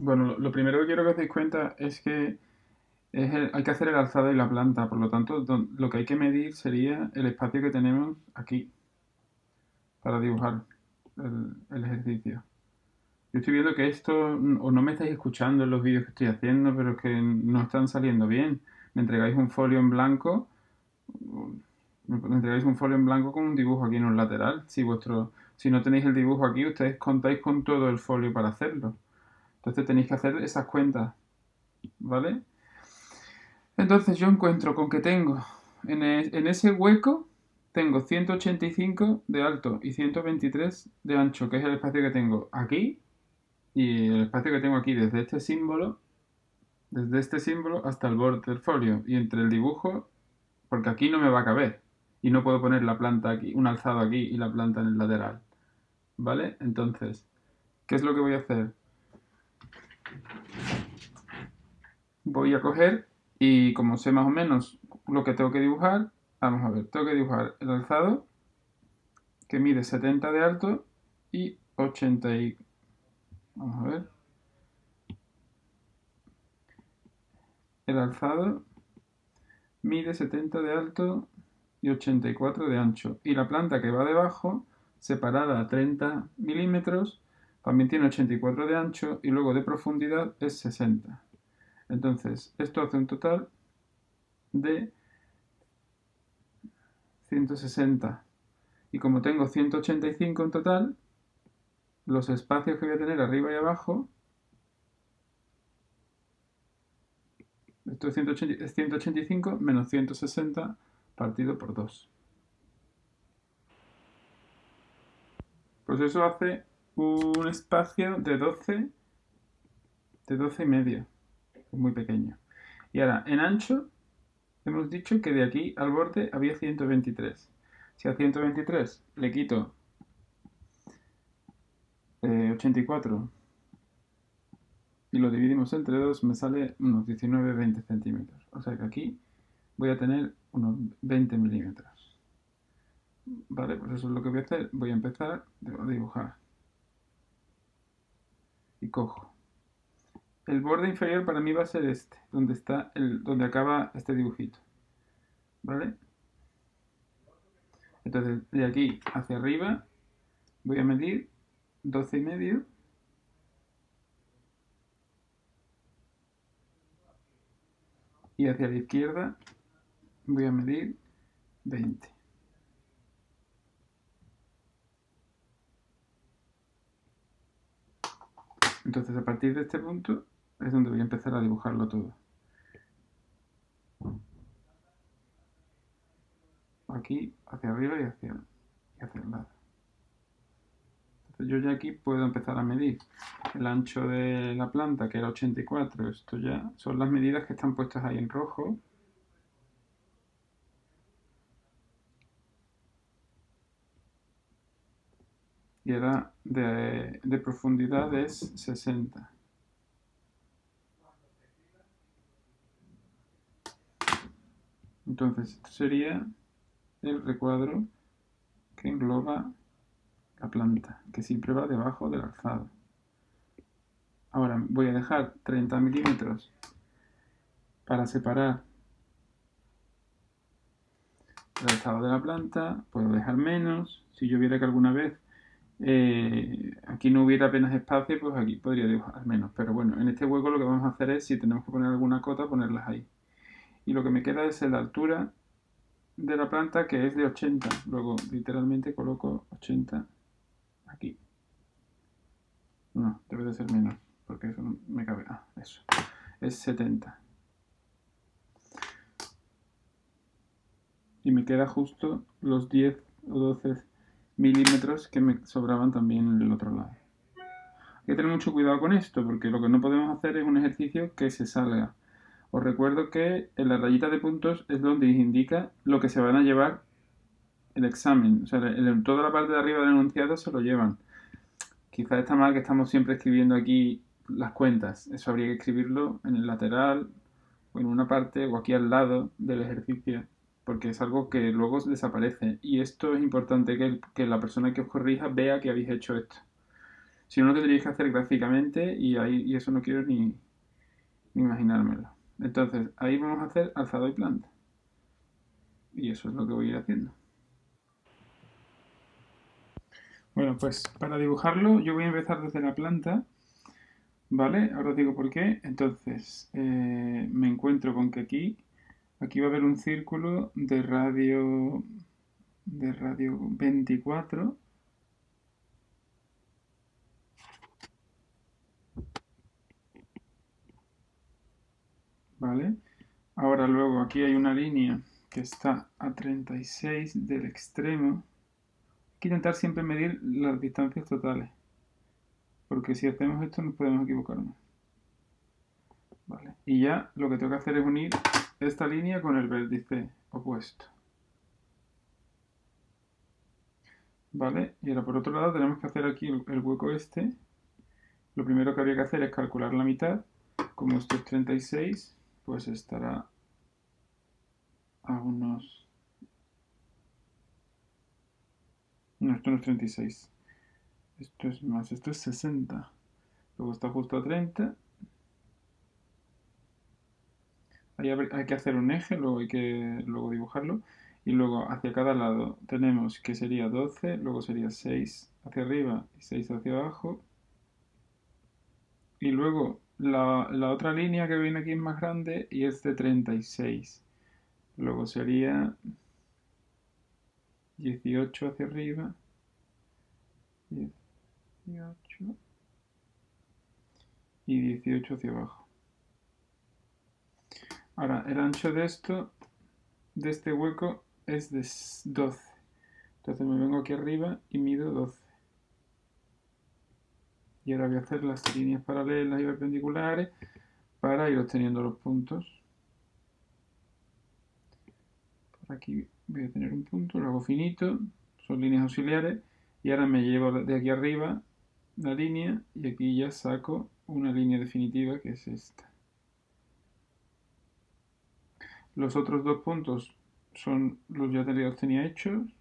Bueno, lo, primero que quiero que os deis cuenta es que hay que hacer el alzado y la planta, por lo tanto, lo que hay que medir sería el espacio que tenemos aquí para dibujar el, el ejercicio. Yo estoy viendo que esto, o no me estáis escuchando en los vídeos que estoy haciendo, pero es que no están saliendo bien. Me entregáis un folio en blanco, me entregáis un folio en blanco con un dibujo aquí en un lateral. Si vuestro, si no tenéis el dibujo aquí, ustedes contáis con todo el folio para hacerlo. Entonces tenéis que hacer esas cuentas, ¿vale? Entonces yo encuentro con que tengo en, e- ese hueco tengo 185 de alto y 123 de ancho, que es el espacio que tengo aquí y el espacio que tengo aquí desde este símbolo, desde este símbolo hasta el borde del folio y entre el dibujo, porque aquí no me va a caber y no puedo poner la planta aquí, un alzado aquí y la planta en el lateral, ¿vale? Entonces, ¿qué es lo que voy a hacer? Voy a coger y como sé más o menos lo que tengo que dibujar, vamos a ver, tengo que dibujar el alzado que mide 70 de alto y 80 y... Vamos a ver. El alzado mide 70 de alto y 84 de ancho. Y la planta que va debajo, separada a 30 milímetros, también tiene 84 de ancho y luego de profundidad es 60. Entonces, esto hace un total de 160. Y como tengo 185 en total, los espacios que voy a tener arriba y abajo, esto es 180 es 185 menos 160 partido por 2. Pues eso hace un espacio de 12, de 12 y medio, muy pequeño. Y ahora, en ancho, hemos dicho que de aquí al borde había 123. Si a 123 le quito eh, 84 y lo dividimos entre 2, me sale unos 19-20 centímetros. O sea que aquí voy a tener unos 20 milímetros. Vale, pues eso es lo que voy a hacer. Voy a empezar a dibujar. Cojo. El borde inferior para mí va a ser este, donde está el, donde acaba este dibujito. ¿Vale? Entonces, de aquí hacia arriba voy a medir 12 y medio. Y hacia la izquierda voy a medir 20. Entonces, a partir de este punto es donde voy a empezar a dibujarlo todo. Aquí, hacia arriba y hacia, y hacia el lado. Entonces yo ya aquí puedo empezar a medir el ancho de la planta, que era 84. Esto ya son las medidas que están puestas ahí en rojo. Y ahora de, de profundidad es 60. Entonces, esto sería el recuadro que engloba la planta, que siempre va debajo del alzado. Ahora voy a dejar 30 milímetros para separar el alzado de la planta. Puedo dejar menos. Si yo viera que alguna vez eh, aquí no hubiera apenas espacio, pues aquí podría dibujar menos. Pero bueno, en este hueco lo que vamos a hacer es, si tenemos que poner alguna cota, ponerlas ahí. Y lo que me queda es la altura de la planta que es de 80. Luego literalmente coloco 80 aquí. No, debe de ser menos, porque eso me cabe. Ah, eso. Es 70. Y me queda justo los 10 o 12 milímetros que me sobraban también en el otro lado. Hay que tener mucho cuidado con esto, porque lo que no podemos hacer es un ejercicio que se salga. Os recuerdo que en la rayita de puntos es donde indica lo que se van a llevar el examen. O sea, en toda la parte de arriba del enunciado se lo llevan. Quizás está mal que estamos siempre escribiendo aquí las cuentas. Eso habría que escribirlo en el lateral o en una parte o aquí al lado del ejercicio. Porque es algo que luego desaparece. Y esto es importante que, la persona que os corrija vea que habéis hecho esto. Si no, lo tendríais que hacer gráficamente y, ahí, y eso no quiero ni, ni imaginármelo. Entonces, ahí vamos a hacer alzado y planta. Y eso es lo que voy a ir haciendo. Bueno, pues para dibujarlo yo voy a empezar desde la planta, ¿vale? Ahora os digo por qué. Entonces, eh, me encuentro con que aquí, aquí va a haber un círculo de radio, de radio 24, ¿vale? Ahora luego aquí hay una línea que está a 36 del extremo. Hay que intentar siempre medir las distancias totales, porque si hacemos esto nos podemos equivocar más. Vale. Y ya lo que tengo que hacer es unir esta línea con el vértice opuesto. ¿Vale? Y ahora por otro lado tenemos que hacer aquí el hueco este. Lo primero que habría que hacer es calcular la mitad. Como esto es 36, pues estará a unos... No, esto no es 36. Esto es más, esto es 60. Luego está justo a 30. Ahí hay que hacer un eje, luego hay que luego dibujarlo. Y luego hacia cada lado tenemos que sería 12, luego sería 6 hacia arriba y 6 hacia abajo. Y luego la, la, otra línea que viene aquí es más grande y es de 36. Luego sería 18 hacia arriba. 18 y 18 hacia abajo. Ahora, el ancho de esto, de este hueco, es de 12. Entonces me vengo aquí arriba y mido 12. Y ahora voy a hacer las líneas paralelas y perpendiculares para ir obteniendo los puntos. Por aquí voy a tener un punto, lo hago finito, son líneas auxiliares. Y ahora me llevo de aquí arriba la línea y aquí ya saco una línea definitiva que es esta. Los otros dos puntos son los ya los tenía hechos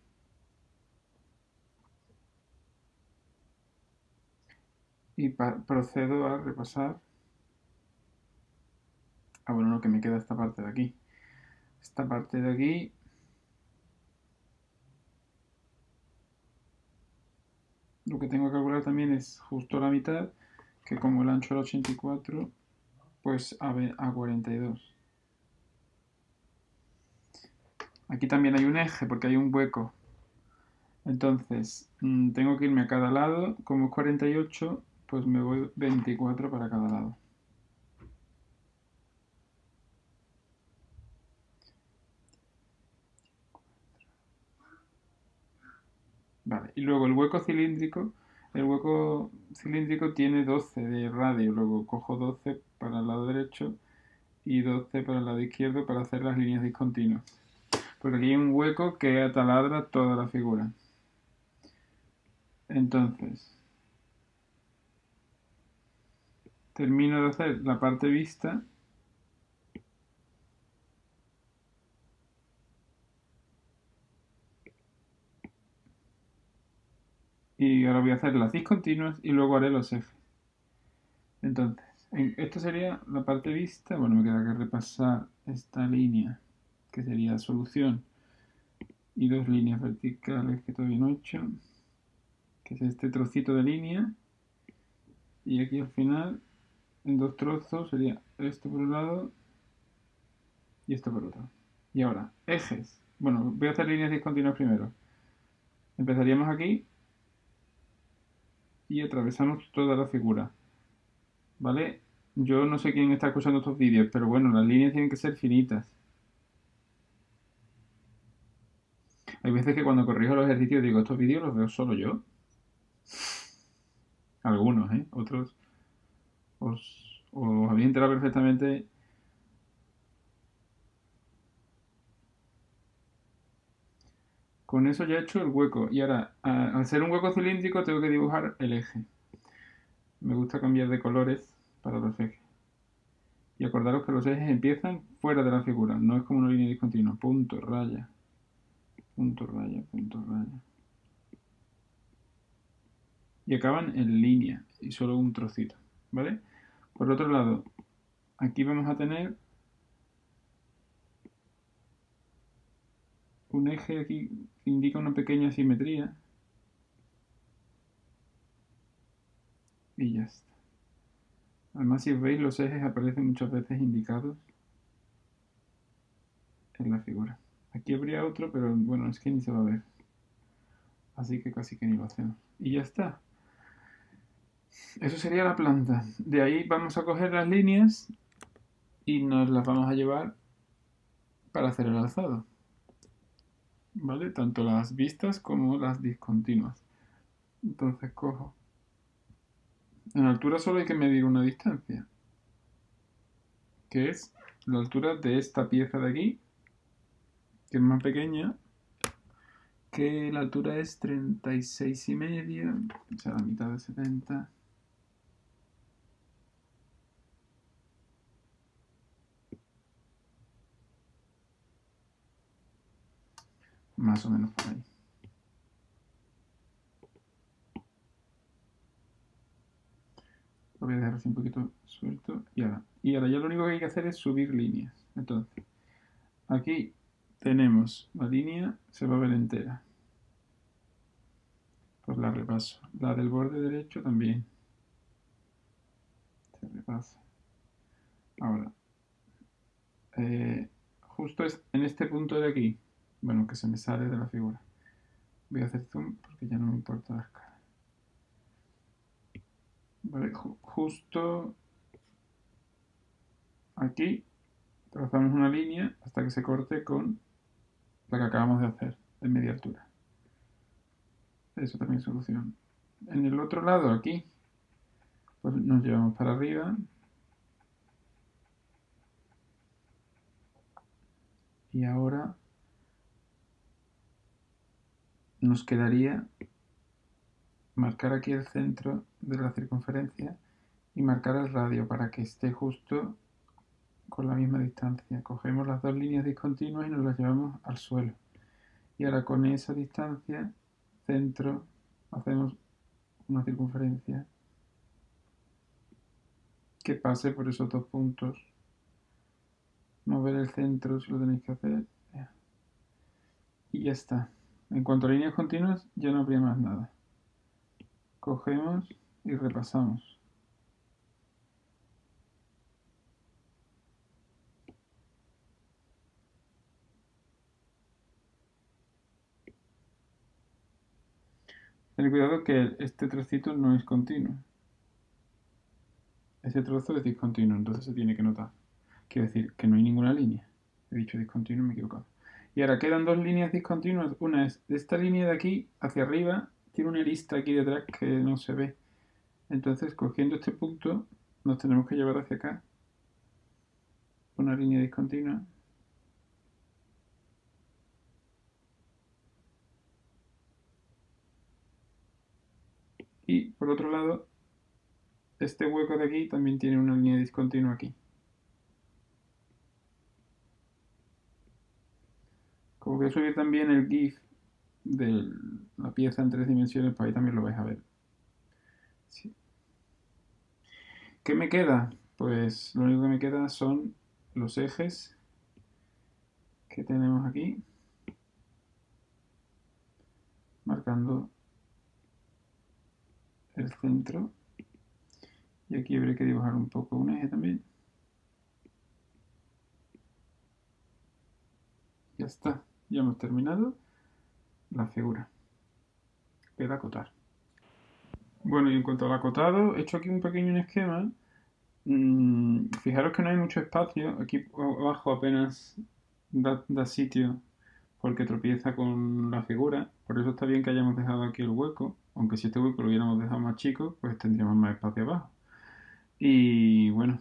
y procedo a repasar. Ah, bueno, lo que me queda esta parte de aquí. Esta parte de aquí. Lo que tengo que calcular también es justo la mitad, que como el ancho era 84, pues a 42. Aquí también hay un eje porque hay un hueco. Entonces, mm, tengo que irme a cada lado. Como es 48, pues me voy 24 para cada lado. Vale, y luego el hueco cilíndrico, el hueco cilíndrico tiene 12 de radio, luego cojo 12 para el lado derecho y 12 para el lado izquierdo para hacer las líneas discontinuas. Porque aquí hay un hueco que ataladra toda la figura. Entonces, termino de hacer la parte vista. Y ahora voy a hacer las discontinuas y luego haré los ejes entonces esto sería la parte vista. Bueno me queda que repasar esta línea que sería solución y dos líneas verticales que todavía no he hecho que es este trocito de línea y aquí al final en dos trozos sería esto por un lado y esto por otro. Y ahora, ejes. Bueno, voy a hacer líneas discontinuas primero. Empezaríamos aquí y atravesamos toda la figura. ¿Vale? Yo no sé quién está escuchando estos vídeos, pero bueno, las líneas tienen que ser finitas. Hay veces que cuando corrijo los ejercicios digo, estos vídeos los veo solo yo. Algunos, ¿eh? Otros os, os habéis enterado perfectamente Con eso ya he hecho el hueco. Y ahora, al ser un hueco cilíndrico, tengo que dibujar el eje. Me gusta cambiar de colores para los ejes. Y acordaros que los ejes empiezan fuera de la figura, no es como una línea discontinua. Punto, raya. Punto, raya, punto, raya. y acaban en línea y solo un trocito, ¿vale? Por otro lado, aquí vamos a tener un eje aquí que indica una pequeña simetría y ya está. Además, si veis, los ejes aparecen muchas veces indicados en la figura. Aquí habría otro, pero bueno, es que ni se va a ver. Así que casi que ni lo hacemos. Y ya está. Eso sería la planta. De ahí vamos a coger las líneas y nos las vamos a llevar para hacer el alzado. ¿Vale? Tanto las vistas como las discontinuas. Entonces cojo. En altura solo hay que medir una distancia. Que es la altura de esta pieza de aquí. Que es más pequeña. Que la altura es 36 y medio. O sea, la mitad de 70. Más o menos por ahí. Lo voy a dejar así un poquito suelto. Y ahora, y ahora ya lo único que hay que hacer es subir líneas. Entonces, aquí tenemos la línea, se va a ver entera. Pues la repaso. La del borde derecho también. Se repasa. Ahora, eh, justo en este punto de aquí, bueno, que se me sale de la figura. Voy a hacer zoom porque ya no me importa las caras. Vale, justo aquí trazamos una línea hasta que se corte con que acabamos de hacer de media altura. Eso también es solución. En el otro lado, aquí, pues nos llevamos para arriba. Y ahora nos quedaría marcar aquí el centro de la circunferencia y marcar el radio para que esté justo con la misma distancia. Cogemos las dos líneas discontinuas y nos las llevamos al suelo. Y ahora con esa distancia, centro, hacemos una circunferencia que pase por esos dos puntos. Mover el centro si lo tenéis que hacer. Y ya está. En cuanto a líneas continuas, ya no habría más nada. Cogemos y repasamos. Ten cuidado que este trocito no es continuo. Ese trozo es discontinuo, entonces se tiene que notar. Quiero decir que no hay ninguna línea. He dicho discontinuo, me he equivocado. Y ahora quedan dos líneas discontinuas. Una es esta línea de aquí hacia arriba. Tiene una lista aquí detrás que no se ve. Entonces, cogiendo este punto, nos tenemos que llevar hacia acá. Una línea discontinua. Y por otro lado, este hueco de aquí también tiene una línea discontinua aquí. Como voy a subir también el GIF de la pieza en tres dimensiones, pues ahí también lo vais a ver. ¿Qué me queda? Pues lo único que me queda son los ejes que tenemos aquí, marcando el centro. Y aquí habré que dibujar un poco un eje también. Ya está ya hemos terminado la figura. Queda acotar. Bueno, y en cuanto al acotado, he hecho aquí un pequeño esquema. Mm, fijaros que no hay mucho espacio. Aquí abajo apenas da, da sitio porque tropieza con la figura. Por eso está bien que hayamos dejado aquí el hueco. Aunque si este hueco lo hubiéramos dejado más chico, pues tendríamos más espacio abajo. Y bueno,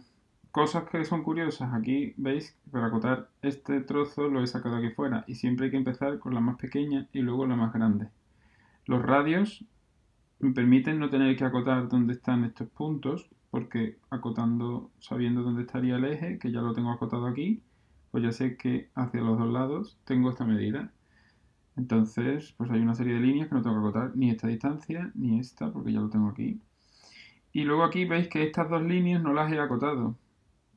Cosas que son curiosas, aquí veis, para acotar este trozo lo he sacado aquí fuera y siempre hay que empezar con la más pequeña y luego la más grande. Los radios me permiten no tener que acotar dónde están estos puntos, porque acotando, sabiendo dónde estaría el eje, que ya lo tengo acotado aquí, pues ya sé que hacia los dos lados tengo esta medida. Entonces, pues hay una serie de líneas que no tengo que acotar, ni esta distancia, ni esta, porque ya lo tengo aquí. Y luego aquí veis que estas dos líneas no las he acotado.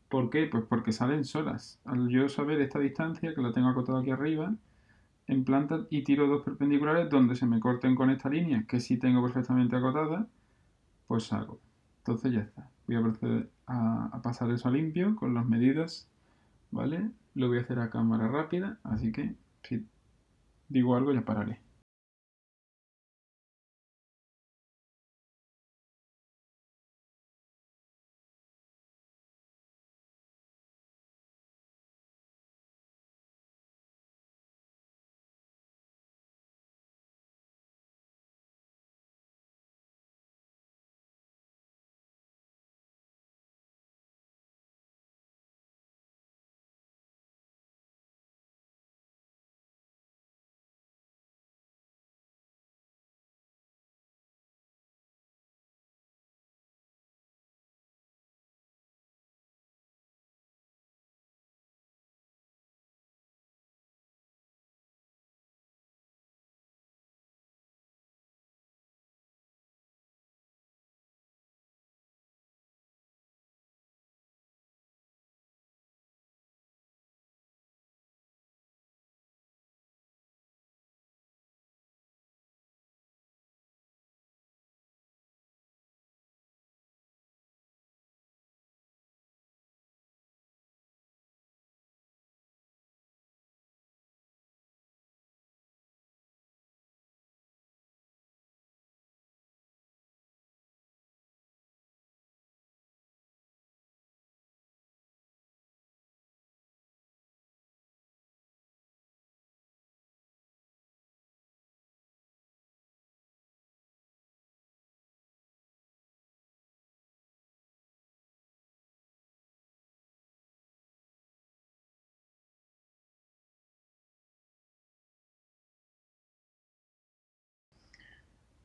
¿Por qué? Pues porque salen solas. Al yo saber esta distancia, que la tengo acotada aquí arriba, en planta y tiro dos perpendiculares donde se me corten con esta línea, que sí tengo perfectamente acotada, pues hago. Entonces ya está. Voy a proceder a, a pasar eso a limpio con las medidas, ¿vale? Lo voy a hacer a cámara rápida, así que si digo algo ya pararé.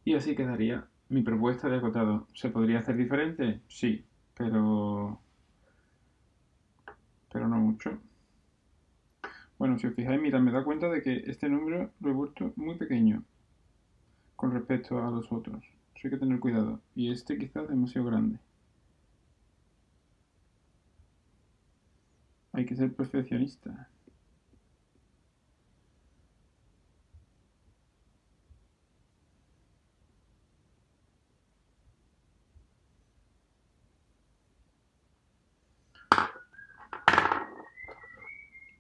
Y así quedaría mi propuesta de acotado. ¿Se podría hacer diferente? Sí, pero... pero no mucho. Bueno, si os fijáis, mira, me da cuenta de que este número lo he vuelto muy pequeño con respecto a los otros. Hay que tener cuidado. Y este quizás demasiado grande. Hay que ser perfeccionista.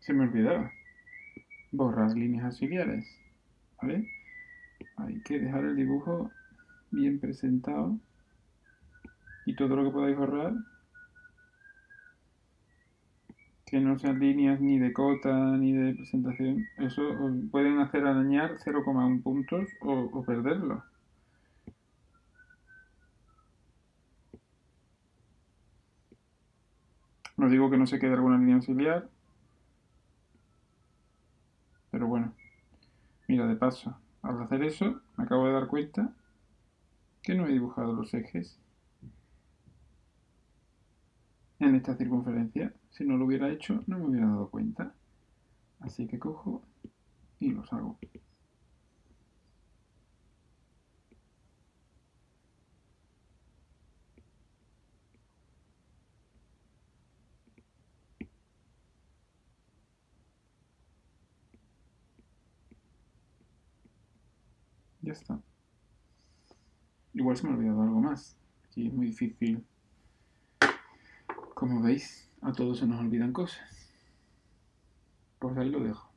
Se me olvidaba. Borrar líneas auxiliares. ¿Vale? Hay que dejar el dibujo bien presentado. Y todo lo que podáis borrar. Que no sean líneas ni de cota ni de presentación. Eso os pueden hacer arañar 0,1 puntos o, o perderlo. No digo que no se quede alguna línea auxiliar, pero bueno, mira, de paso, al hacer eso, me acabo de dar cuenta que no he dibujado los ejes en esta circunferencia. Si no lo hubiera hecho, no me hubiera dado cuenta. Así que cojo y los hago. Igual se me ha olvidado algo más. Aquí es muy difícil. Como veis, a todos se nos olvidan cosas. Pues ahí lo dejo.